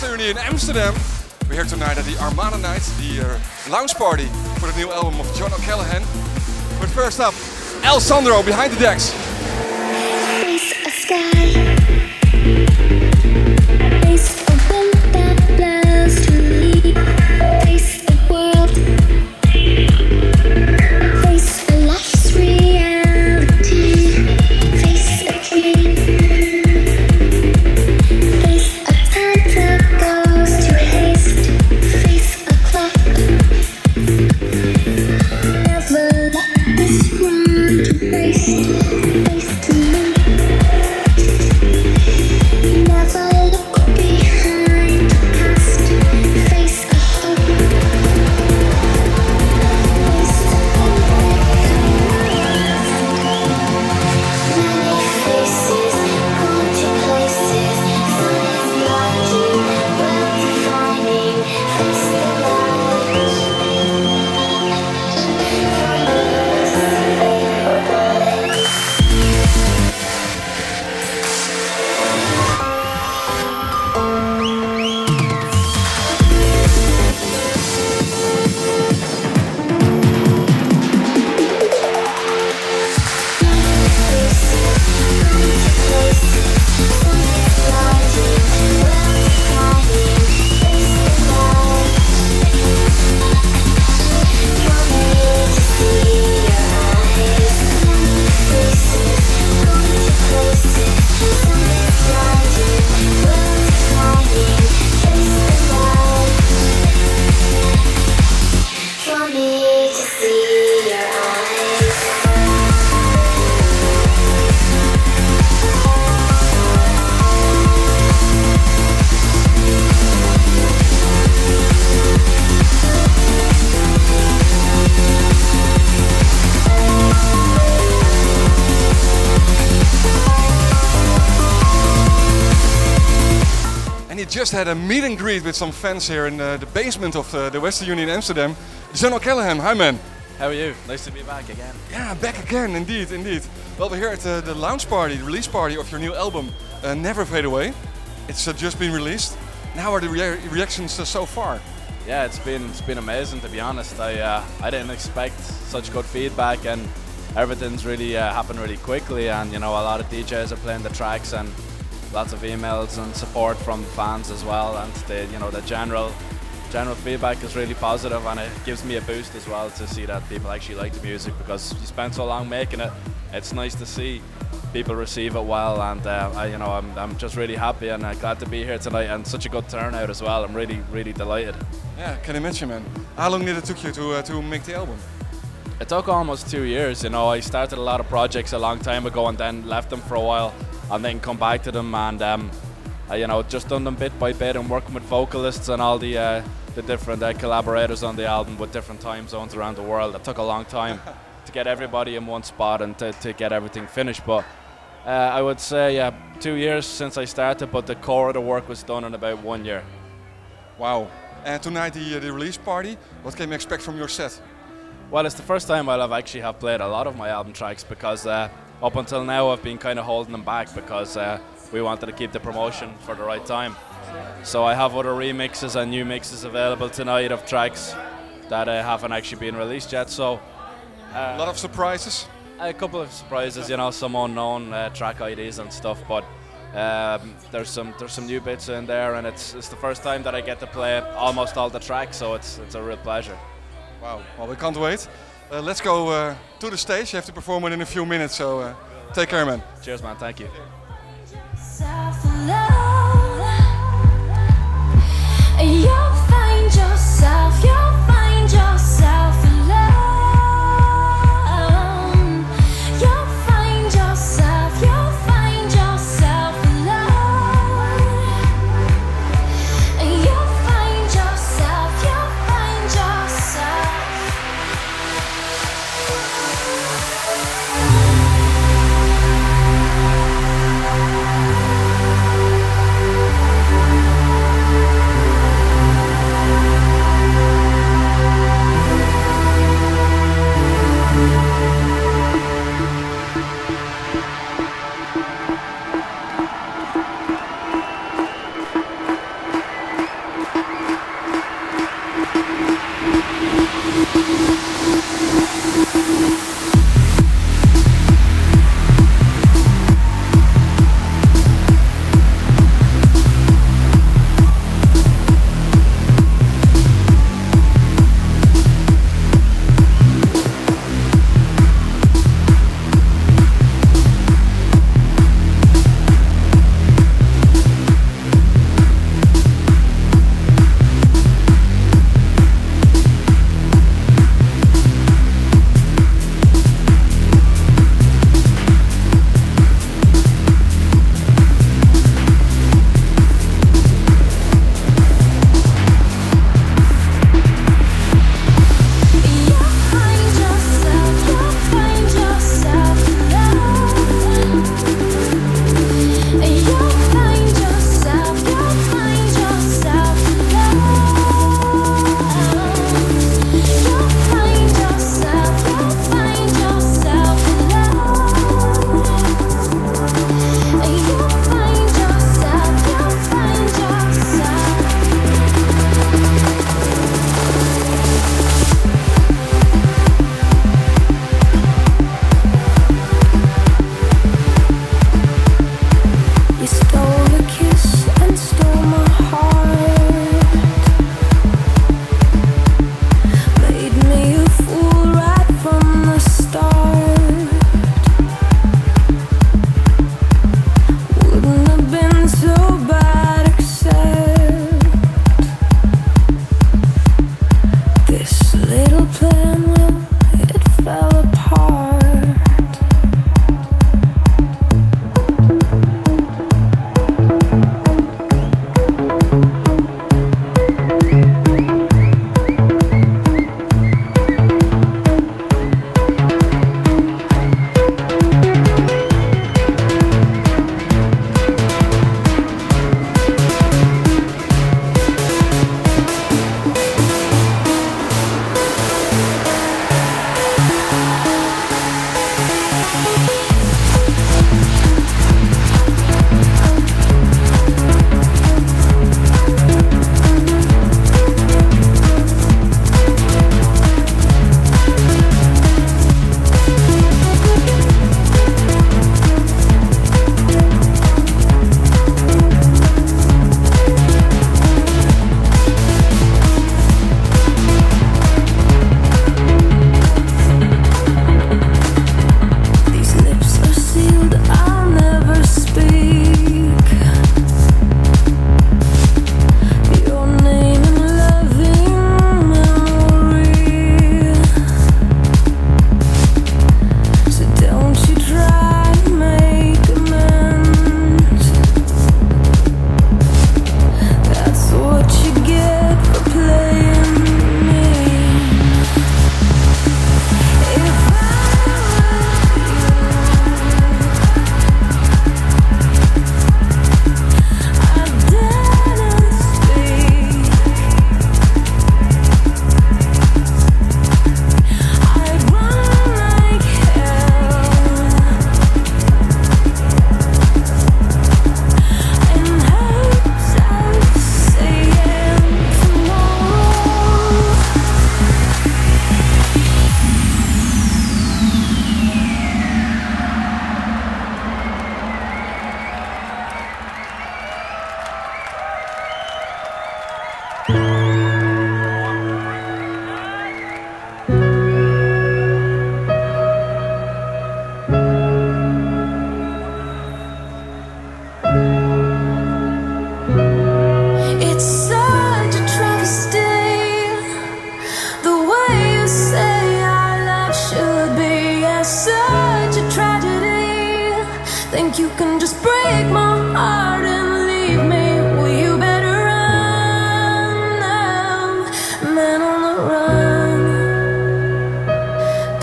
Here in Amsterdam. We're here tonight at the Armada Night, the uh, launch party for the new album of John O'Callaghan. But first up, El Sandro behind the decks. Just had a meet and greet with some fans here in uh, the basement of uh, the Westerunie Amsterdam. John O'Callaghan, hi man. How are you? Nice to be back again. Yeah, back again, indeed, indeed. Well, we're here at uh, the launch party, the release party of your new album, Never Fade Away. It's just been released. How are the rea reactions so far? Yeah, it's been it's been amazing to be honest. I I didn't expect such good feedback and everything's really happened really quickly. And you know, a lot of DJs are playing the tracks and lots of emails and support from fans as well, and the you know the general general feedback is really positive, and it gives me a boost as well to see that people actually like the music because you spent so long making it. It's nice to see people receive it well, and uh, I, you know I'm, I'm just really happy and uh, glad to be here tonight, and such a good turnout as well. I'm really really delighted. Yeah, can I imagine, man. How long did it took you to uh, to make the album? It took almost two years. You know, I started a lot of projects a long time ago and then left them for a while and then come back to them and um, uh, you know just done them bit by bit and working with vocalists and all the uh, the different uh, collaborators on the album with different time zones around the world. It took a long time to get everybody in one spot and to, to get everything finished, but. Uh, I would say yeah, two years since I started, but the core of the work was done in about one year. Wow! And tonight the, uh, the release party. What can we expect from your set? Well, it's the first time I've actually have played a lot of my album tracks because uh, up until now I've been kind of holding them back because uh, we wanted to keep the promotion for the right time. So I have other remixes and new mixes available tonight of tracks that uh, haven't actually been released yet. So uh, a lot of surprises. A couple of surprises, you know, some unknown uh, track IDs and stuff, but. Um, there's some there's some new bits in there, and it's it's the first time that I get to play almost all the tracks, so it's it's a real pleasure. Wow! Well, we can't wait. Uh, let's go uh, to the stage. You have to perform it in a few minutes, so uh, take care, man. Cheers, man. Thank you.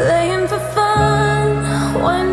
Playing for fun. Wind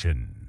Foundation.